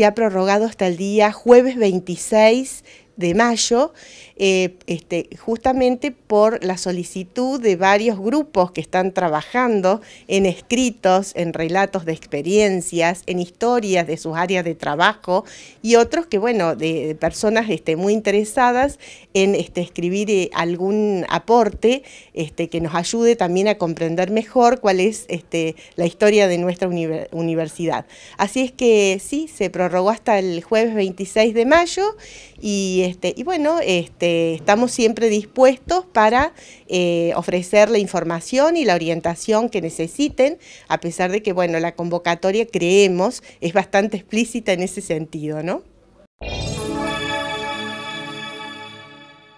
se ha prorrogado hasta el día jueves 26 de mayo, eh, este, justamente por la solicitud de varios grupos que están trabajando en escritos, en relatos de experiencias, en historias de sus áreas de trabajo y otros que, bueno, de, personas este, muy interesadas en este, escribir eh, algún aporte este, que nos ayude también a comprender mejor cuál es este, la historia de nuestra universidad. Así es que sí, se prorrogó hasta el jueves 26 de mayo y, este, y bueno, este, estamos siempre dispuestos para eh, ofrecer la información y la orientación que necesiten, a pesar de que bueno, la convocatoria creemos es bastante explícita en ese sentido, ¿no?